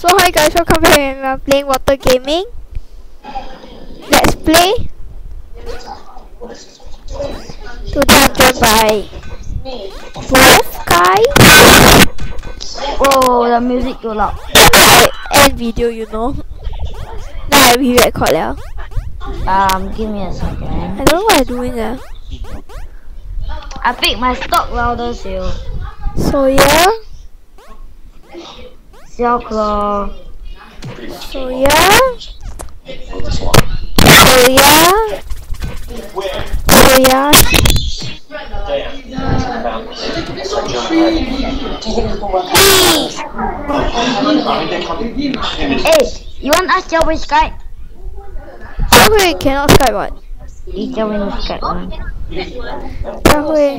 So hi guys, welcome back and we're playing Water Gaming. Let's play. I'm joined by both guys. Oh, the music too loud. I end video, you know. Now I re-record now. Um, give me a second. I don't know what I'm doing uh. I pick my stock louder seal. So yeah, Seal claw. so yeah, so yeah, so yeah. Hey, you want us to with Skype? So we cannot Skype what? You tell me with Skype one. 他会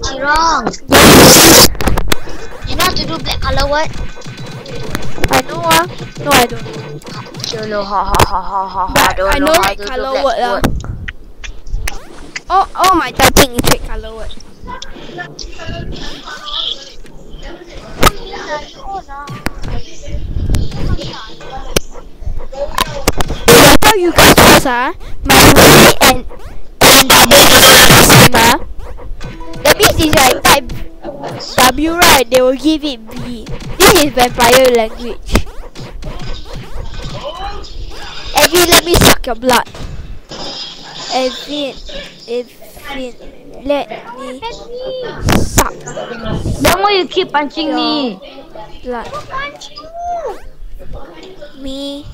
该 Wrong. You know how to do black color word? I know ah. No, I don't. Cholo, ha ha ha ha ha ha. But Don't I know how red color word ah. Oh, oh my typing is red color word. I tell you guys ah, my way and and the. Means it's like type W right, they will give it B. This is vampire language. Evin, let me suck your blood. Evin, Evin, let me suck Then why you keep punching me? blood. Me,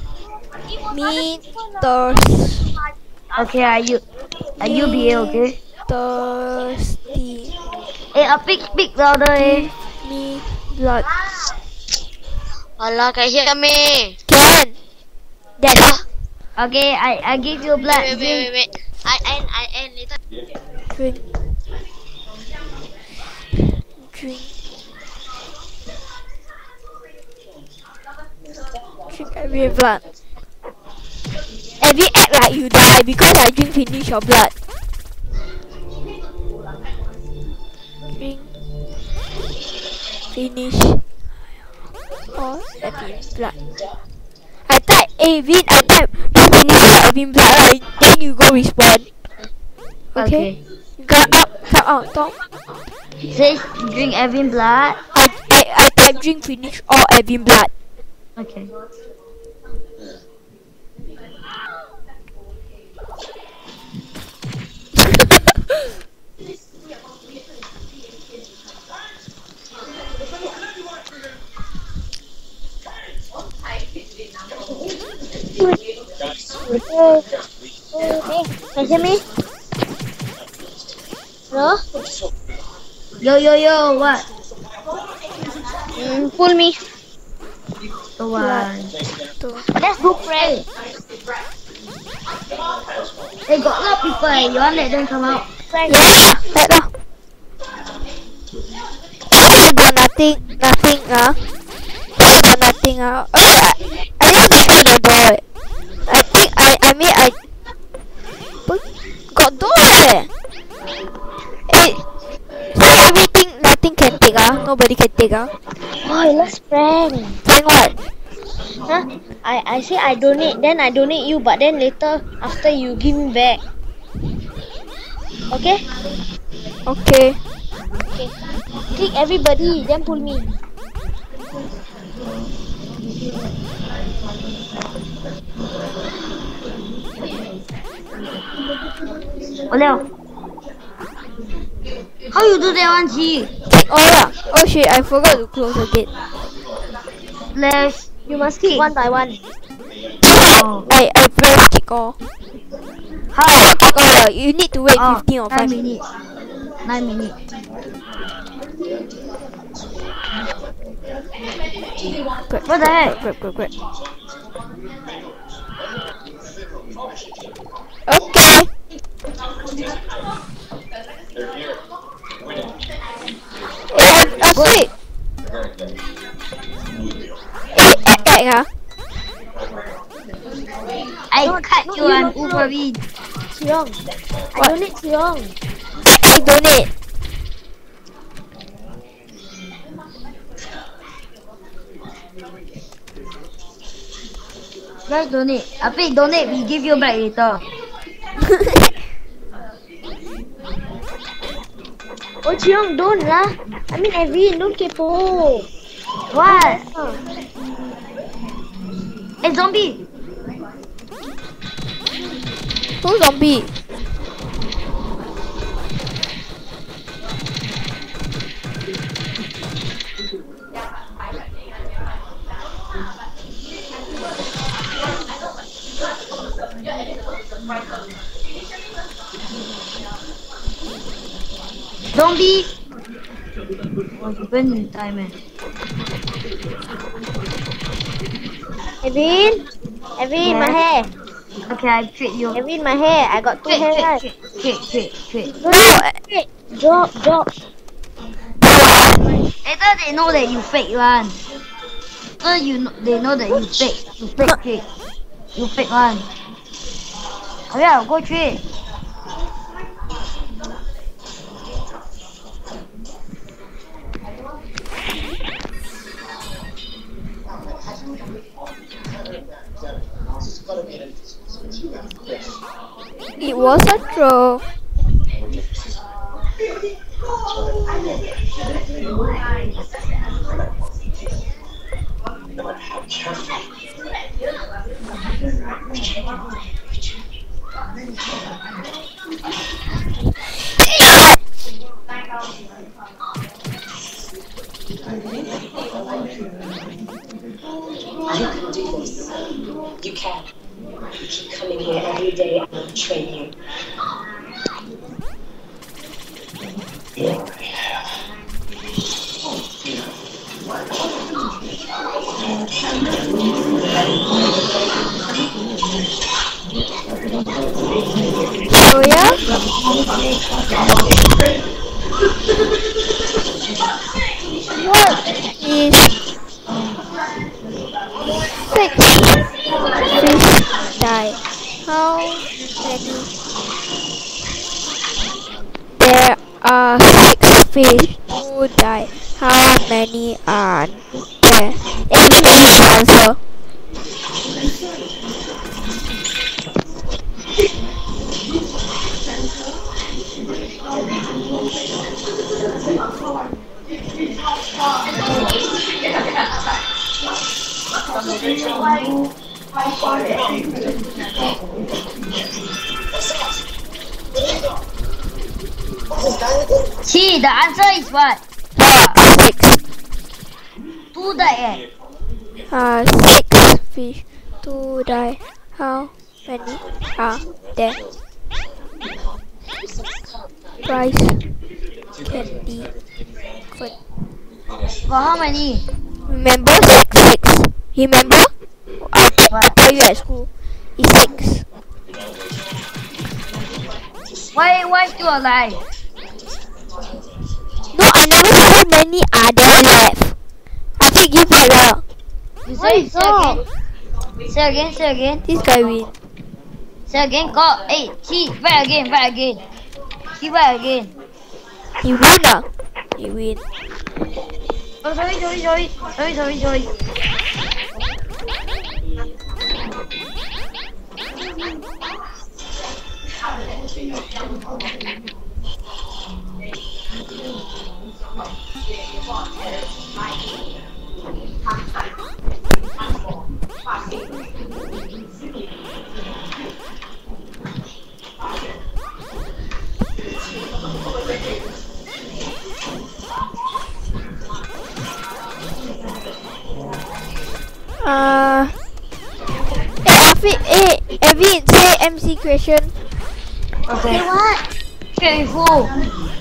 me thirst, Okay, are you are you be okay? Thirsty. Hey, I pick speak louder eh. Me blood. Allah, can you hear me? Can. That Okay, I I give you blood. Wait, wait, wait, wait. I end, I end later. drink. Drink. Drink every blood. Every act like you die because I drink finish your blood. Finish. All every blood. I type Evin, I type drink finish your Avin blood right? Then you go respawn. Okay. Go up, come out, top. Says drink Evin blood. I, I, I type drink finish all Evin blood. Okay. Can you hear me? Hello? Yo yo yo, what? Mm, pull me. The one. Let's go pray. They got a lot of people. eh. You want let them come out? Yeah, let lah. I got nothing, nothing. I got nothing ah. Okay, I, I need to open the door. Eh. I. But got door eh. Eh, so everything, nothing can take ah. Nobody can take ah. Boy, let's prank. Then what? Huh? I, I say I donate, then I donate you, but then later, after you give me back. Okay? Okay. Okay. Click everybody, then pull me. Oh, Leo. How you do that one, Chi? Oh yeah. Oh shit, I forgot to close the gate. Slash. You must click one by one. Oh. I, I press kick all. How? Kick all. ah. You need to wait Oh, 15 or 5 nine minutes. minutes. Nine minutes. Grab, What the heck? Grab, grab, grab, They're here. Winning. Oh, oh sweet! Egg, huh? I don't, cut no, you on no, Uber no. Chiong. I what? donate Chiong. I, I donate. Guys donate. À, Api donate, we give you back later. Oh, Chiong, don't lah. I mean, Evin, don't kepo. What? Hey, zombie. Who's zombie? Zombie. Oh, you went in time, eh. Evin, Evin, my hair. Okay, I treat you. Evin, my hair. I got two hair. right? trade, trade, trade, trade. No, no. Drop, drop. Later they know that you fake one. So you know, they know that you fake. You fake trade. You fake one. Hurry up, go trade. It was a troll. So yeah. What is six fish die? How many? There are six fish who die. How many are there? Everybody answer. See, the answer is what? Uh, six. Two die eh. Uh, six fish to die. How many are there? Rice, candy, food. Got how many? Remember six, six. Remember? I, I tell you at school. It's six. Why, why still alive? No, I never say how many are there left. I think give back lah. You What say, is again. Say again, say again. This guy win. Say again, go. Hey, see, back again, back again. See, back again. He win ah. He win. Oh, sorry, sorry, sorry. Sorry, sorry, sorry. Uh, hey, Afiq, hey, Evin, say MC question. Okay. What? Straight with who?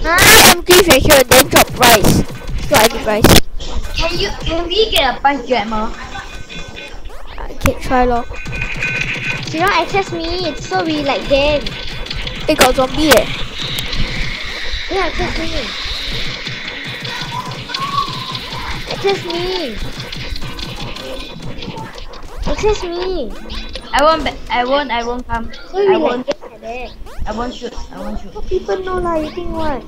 Say MC question, then drop rice. So I give rice. Can you, can we get a punch jammer? I can try lor. She don't access me, it's so we like them. Hey, got zombie eh. Yeah, access me. Access me. Access me. I won't, I won't, I won't come. So I won't, them like. I won't shoot, I won't shoot. So people know lah, you think what?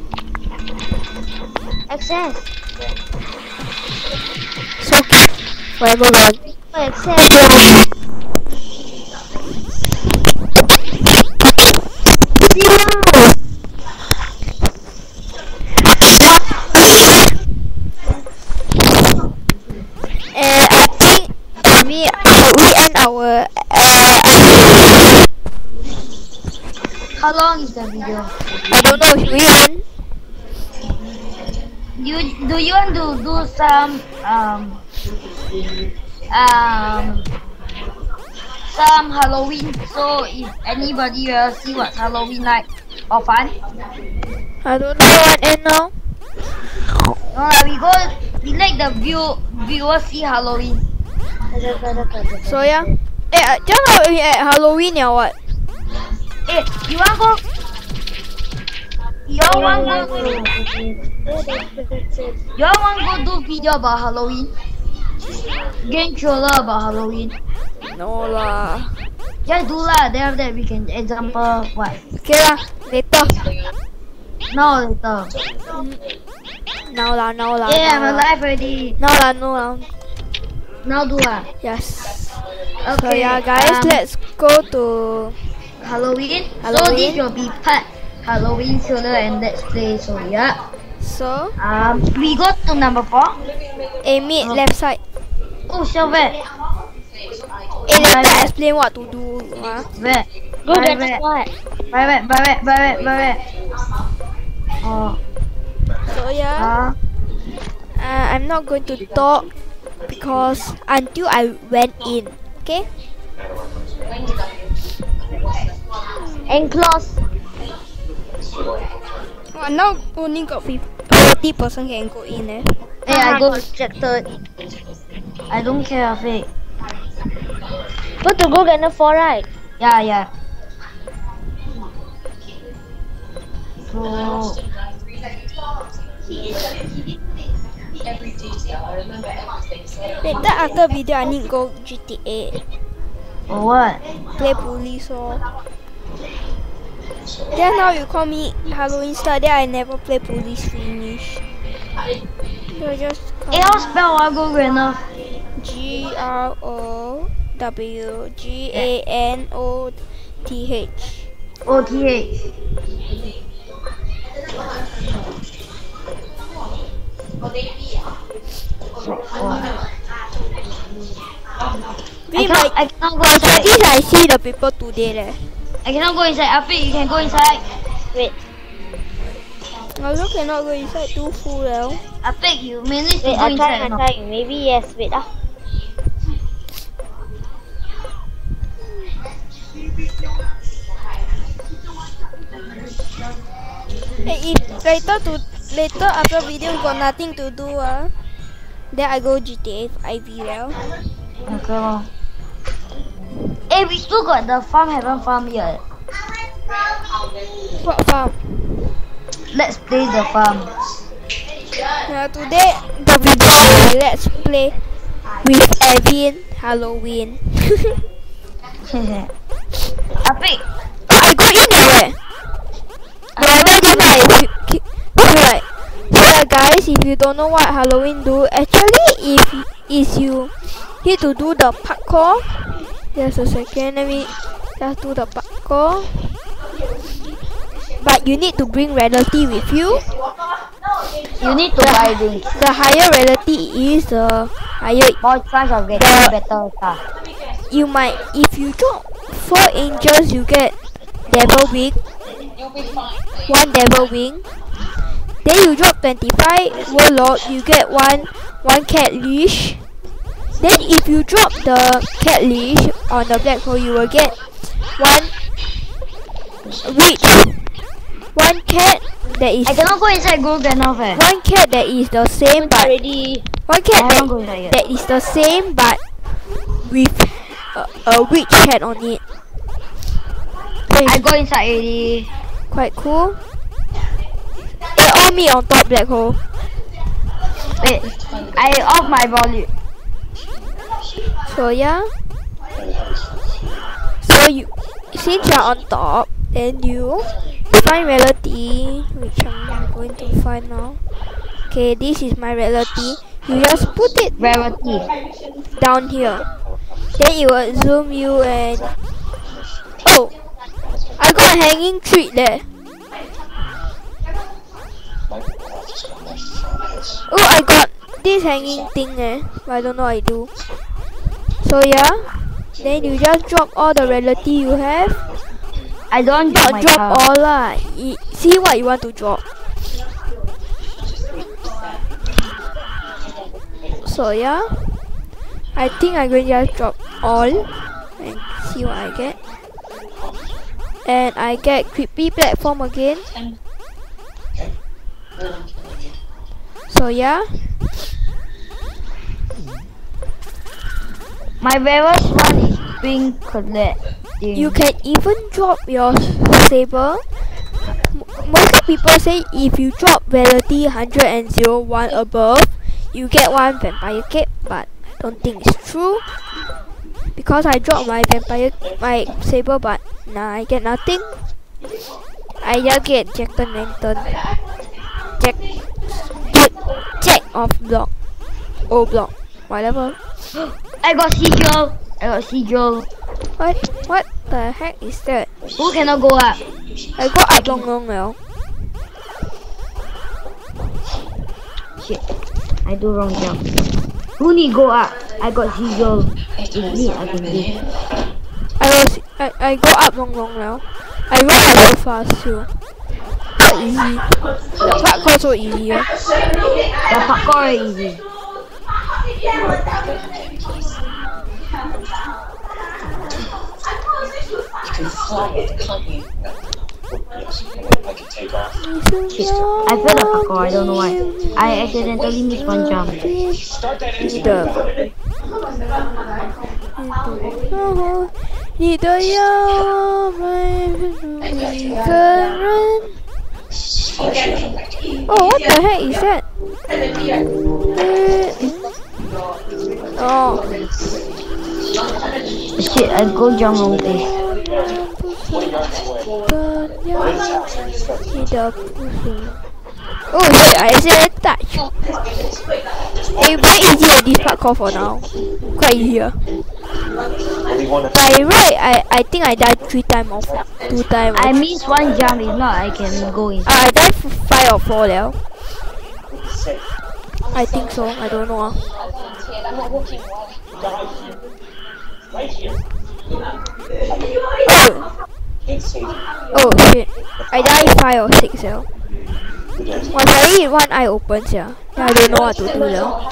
Access. Wait, hold on. Wait, say Zero! Uh, I think uh, we end our... Uh, How long is the video? I don't know, should we end? You, do you want to do some... Um, um some Halloween? So if anybody will see what's Halloween like or fun. I don't know what and now. No lah, we go we let the view viewers see Halloween. So yeah. Eh, uh, just now we at Halloween or what? Eh, you want go? You want go to? You want go do video about Halloween? Game trailer about Halloween. No lah. Just do lah. Then after that we can example what? Okay lah, later. Now later. Now lah, now lah. Yeah, I'm now lah. alive already. Now lah, now lah. Now do ah. Yes. So yeah, guys, um, let's go to. Halloween. Halloween. So this will be part Halloween trailer and let's play. So yeah. So, Um, we go to number four. aim it left side. Oh, so where? Eh, I explain what to do. ah. Where? Go By get where? the what? By where? By where? By where? By where? Oh. So yeah, Uh, uh, I'm not going to talk because until I went in. Okay. Enclose. Oh, now only got 40 person can go in eh. hey, I go. rejected. I don't care of it. Go to go get the four right. Yeah, yeah. So, Every detail. I remember Later after video I need go GTA. for what? Play police or. Then now you call me Halloween star. Then I never play police finish. You just call Hey, spell I go Growganoth? G R O W G A N O T H. O T H. Wait, I my, cannot, I cannot go my inside. this I see the people today leh. I cannot go inside. Afiq, you can go inside. Wait, I also cannot go inside too full now. Afiq, you managed to wait, go I try, inside. I or not? try. Maybe yes. Wait ah. Hey, if later to later after video got nothing to do ah, then I go GTA 5 well. Okay, lor. Hey, we still got the farm haven't farm yet. What farm? Let's play the farm. Yeah, today the video let's play with Evin Halloween. Oh, I go in there. The other day right, if you, ki- so like, like guys, if you don't know what Halloween do, actually if is you need to do the parkour. Just a second, let me just do the parkour. But you need to bring rarity with you. you need to buy this. The higher rarity is the higher More chance of getting The- better stuff. you might if you drop four angels you get devil wing one devil wing then you drop 25 warlord you get one one cat leash then if you drop the cat leash on the black hole you will get one witch one cat that is I cannot go inside go Growganoth eh. one cat that is the same but Already. one cat that go inside yet. that is the same but with a, a witch hat on it. I go inside already. quite cool. They all meet on top black hole. Wait, I off my volume. So yeah. So you since you're on top, then you find relative, which I'm going to find now. Okay, this is my relative. You just put it Rarity. down here. Then it will zoom you and oh, I got a hanging tree there. Oh, I got this hanging thing there, I don't know what I do. So yeah, then you just drop all the relative you have. I don't drop drop car. all lah. See what you want to drop. So yeah, I think I'm going to just drop all and see what I get. And I get creepy platform again. So yeah, My rarest one is pink colette. thing. you can even drop your saber. Most people say if you drop rarity 100 and 01 above, you get one vampire cape, but I don't think it's true. Because I dropped my vampire, my saber, but nah, I get nothing. I just get Jack the Lantern. Jack, Jack, Jack of block. O block. Whatever. I got sigil. I got sigil. What? What the heck is that? Who cannot go up? I got up long long now. Shit. I do wrong jump. Who need go up? I got sigil. If need, I can do. I was I, I go up long long now. I run up very fast too. So easy. The parkour so easy. The parkour is easy. I fell off a car, I don't know why. I accidentally missed one jump. Current. Oh, what the heck is that? Oh. Shit, I go jump on this. Oh wait, I said touch. Hey, very easy at this part call for now. Quite here. By right, I, I think I died three times or two times. I missed one jump, if not I can go in. Uh, I died five or four now. I think so, I don't know. I'm not walking right. Right here. Oh, oh shit. I died five or six now. Good answer. Once I eat one eye opens yeah. Then I don't know what to do now.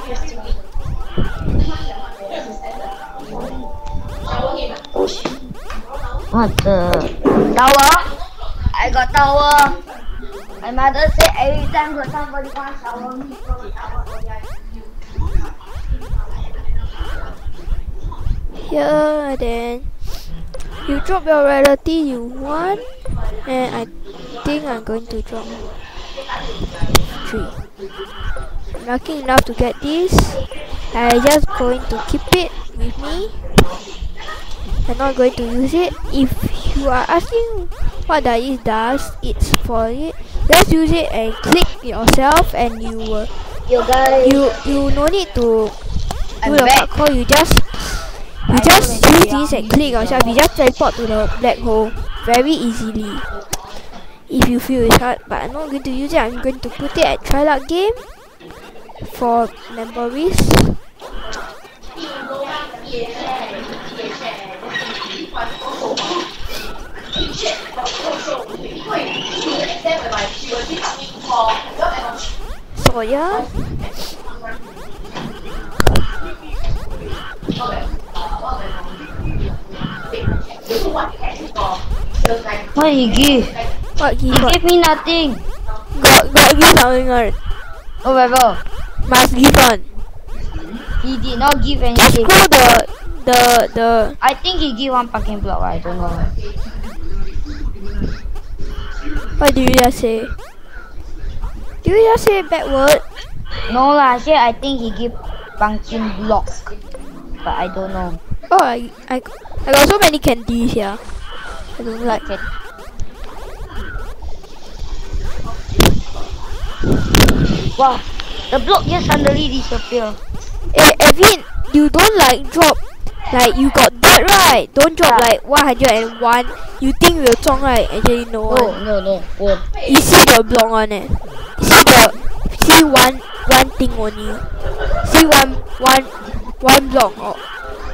What the? Tower? I got tower. My mother said every time got somebody wants tower, me go tower. Here then you drop your relative you want and I think I'm going to drop three. I'm lucky enough to get this. I'm just going to keep it with me. I'm not going to use it. If you are asking what that does, it's for it. Just use it and click yourself and you will You guys. you you no need to do I'm the back. parkour. You just you just use this and click yourself. You just teleport to the black hole very easily. If you feel it's hard, but I'm not going to use it. I'm going to put it at Trilog game for memories. So yeah. What he give? What He give gave me nothing. Got got give something on. Oh, whatever. Must give on. He did not give anything. Just anything. the the the I think he give one parking block. I don't know. what do you just say? Do you just say backward? No lah. Say I think he give pumpkin block, but I don't know. Oh, I, I, I got so many candies here. I don't like it. Wow, the block just suddenly disappear. Eh, Evin, you don't like drop, like you got that right? Don't drop Yeah. like 101. You think will 中 right? Actually no. Oh one. no no. Oh. You see the block on it. See the, see one, one thing only. See one, one, one block o-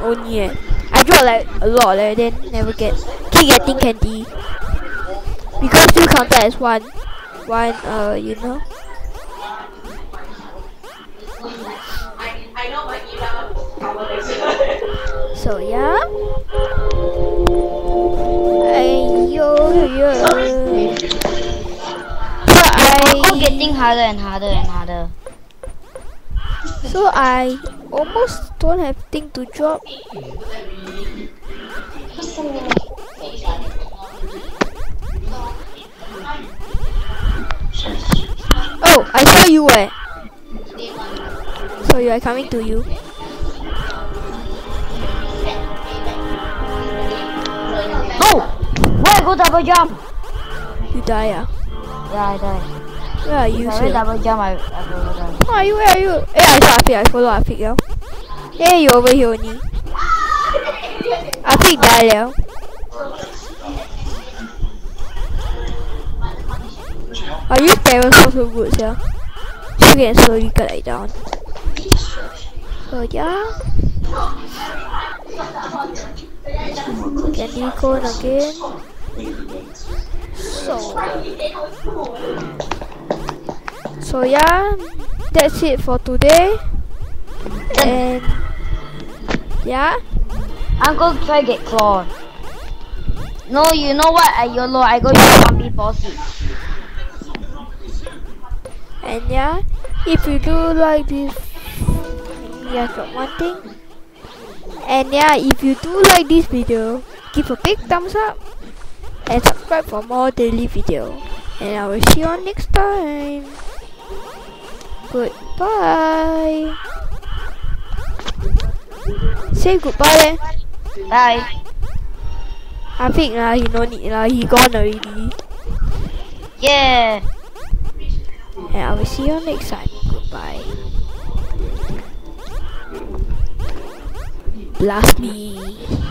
only. Eh. I drop like a lot, eh, then never get. Keep getting candy. Because you counted as one, one, uh, you know. So yeah. Ayo, yo. So It's I, getting harder and harder and harder. so I almost don't have thing to drop. Oh, I saw you eh. So you are coming to you. No! Why go double jump? You die ah. Yeah, I die. Where are you, I sir? double jump, I, I. Where are you? Where are you? Eh, I saw Afiq. I follow Afiq now. Yeah, you over here only. Afiq die now. Are you parents also good, sir? You can slowly cut it down. So yeah. Candy cone again. So. So yeah, that's it for today. And yeah, I'm to try get claw. No, you know what? I YOLO. I go use one B bossy. and yeah, if you do like this, yeah, got one thing. And yeah, if you do like this video, give a big thumbs up and subscribe for more daily video. And I will see you on next time. Goodbye. Say goodbye then. Bye. I think lah, he no need lah, he gone already. Yeah. And I will see you next time. Goodbye. Blast me.